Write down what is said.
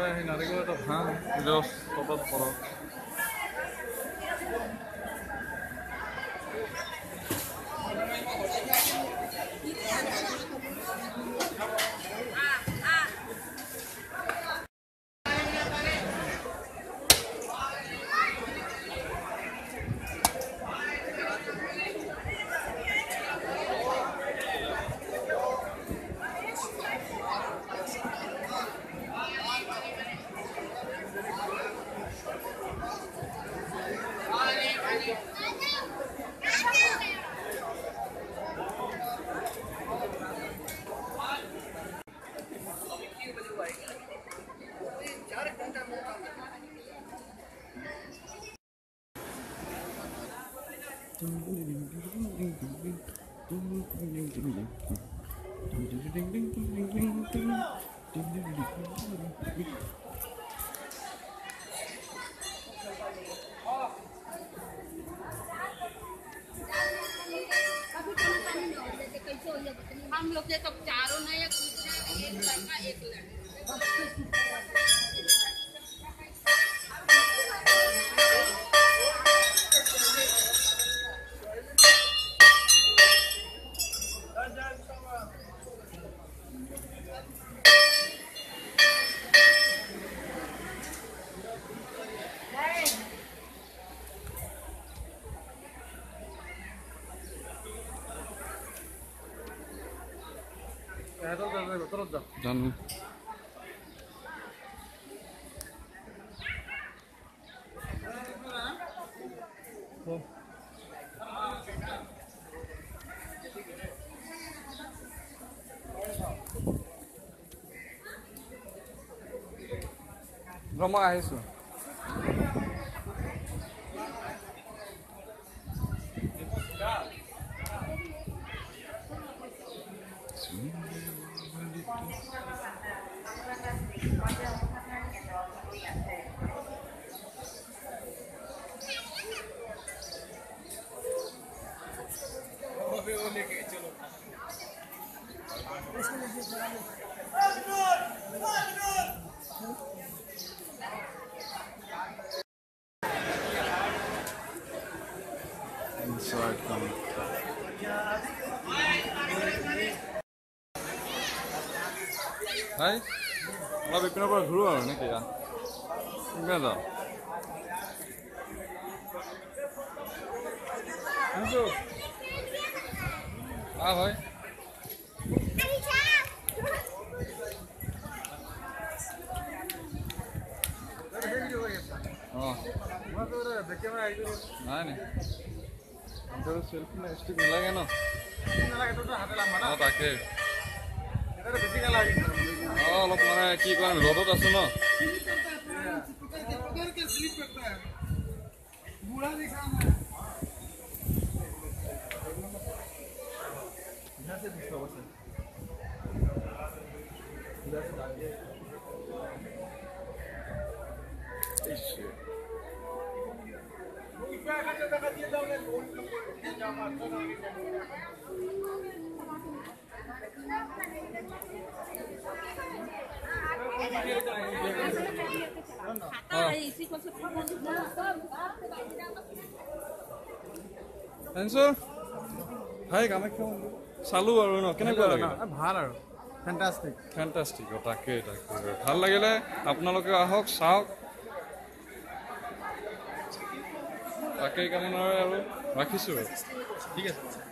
পায় সেই নাৰিকল এটা ভাং পটত পৰক Thank you. हम लोग ये तब चारों ने एक दूसरे एक लड़का एक लड़का Dá-me. Vamos lá, isso. लेके चलो Hi, I'm going to go to the next one. আ হয় তাকে অলপ মানে কি কয় ৰদত আছো ন চালো আৰু ন কেনেকুৱা ভাল আৰু ফেণ্টাষ্টিক ফেণ্টাষ্টিক অঁ তাকে তাকে ভাল লাগিলে আপোনালোকে আহক চাওক তাকেই কামনাৰে আৰু ৰাখিছোঁ ঠিক আছে